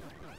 Oh, my God.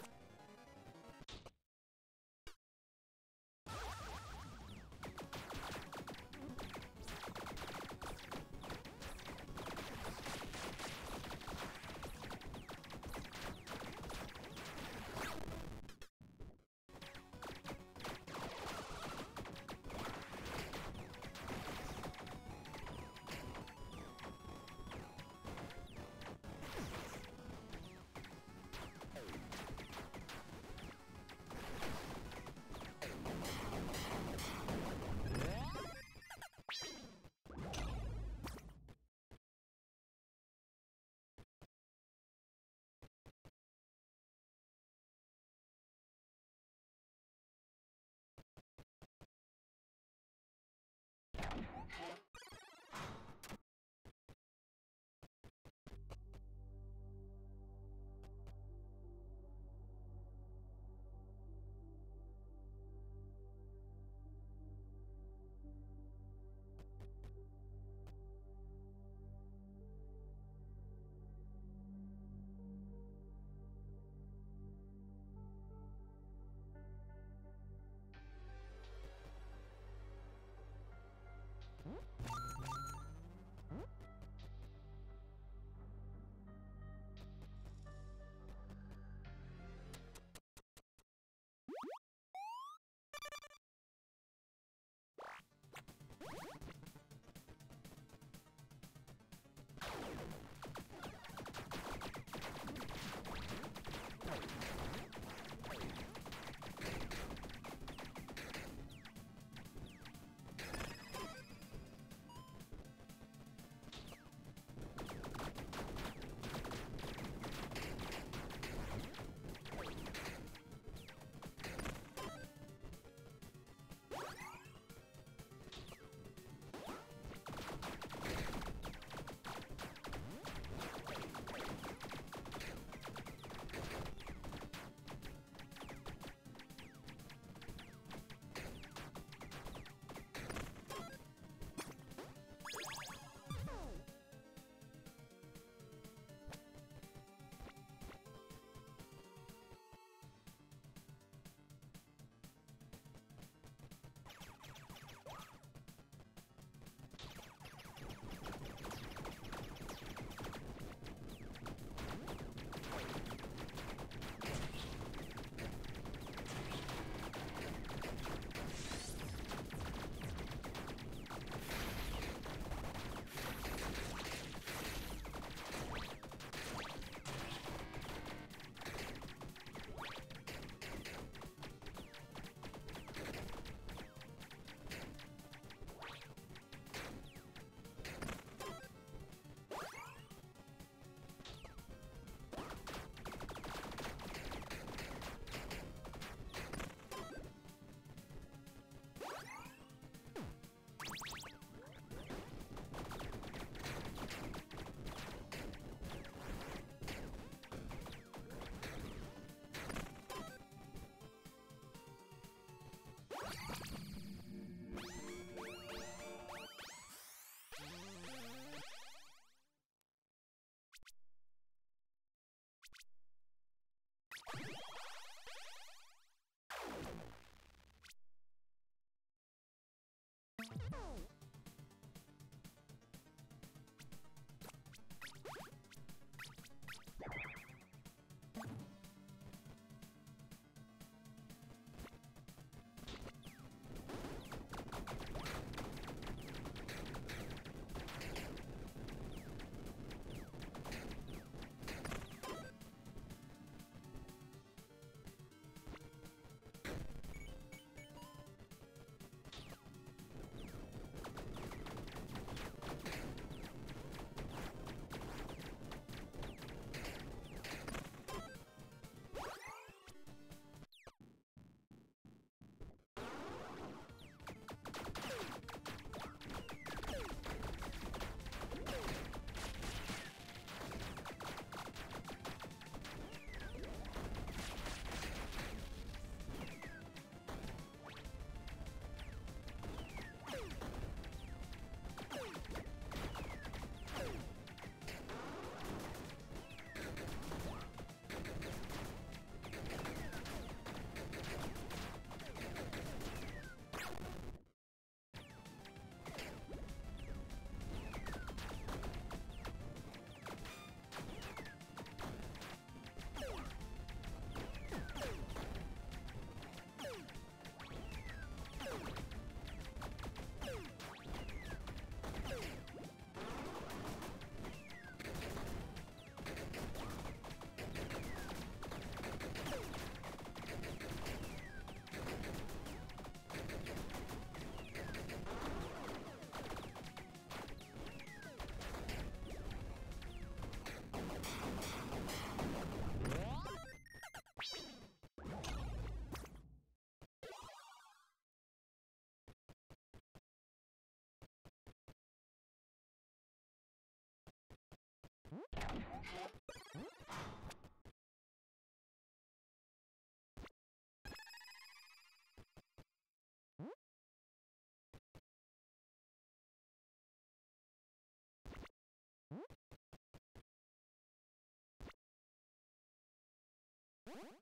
Huh?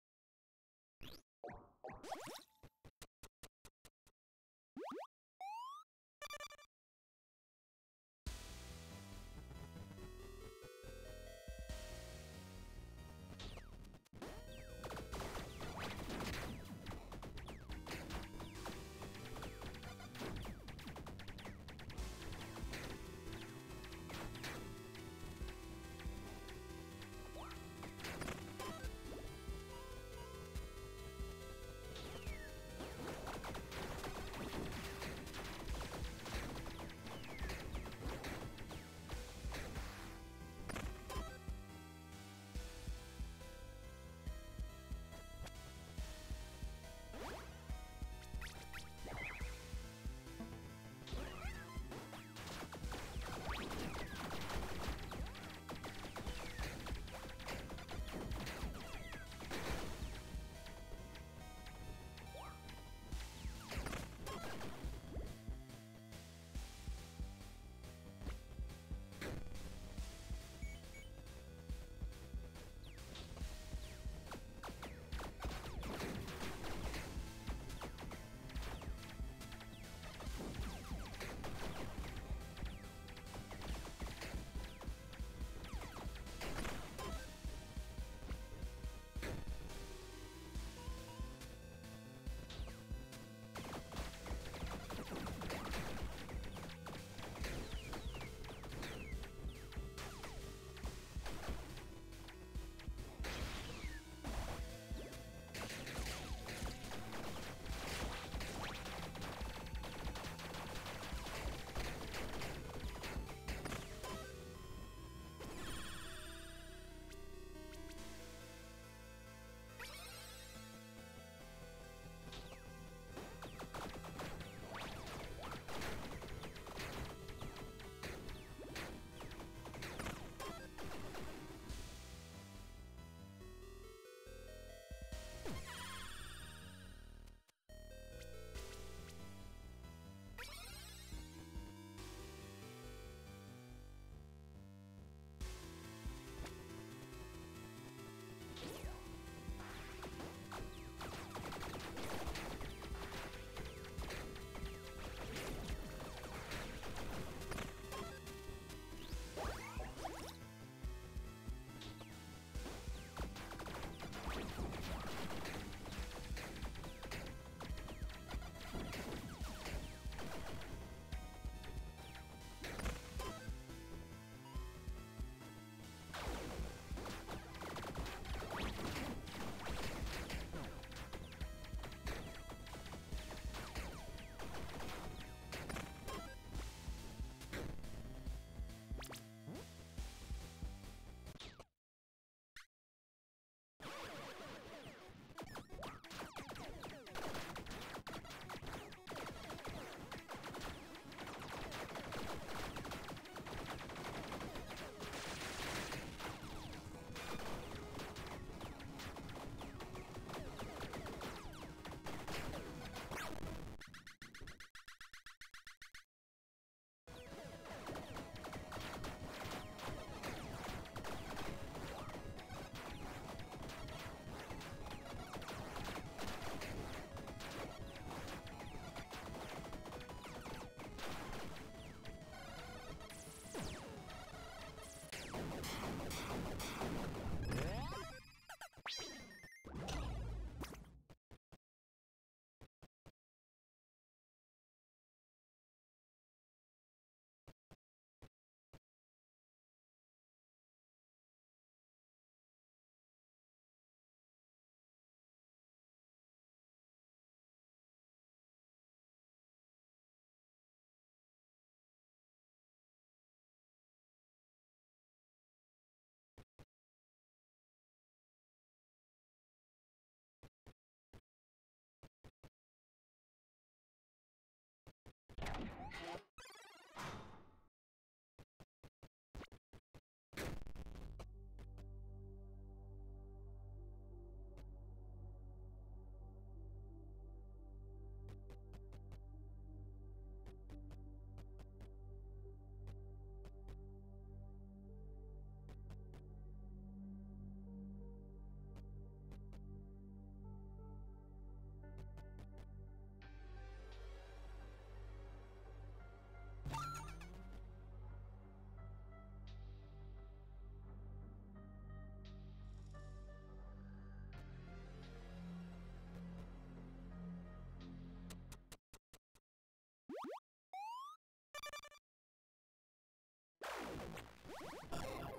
Oh.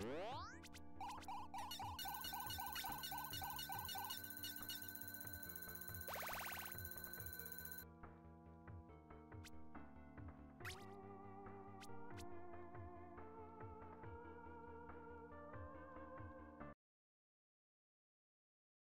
Oh, my God.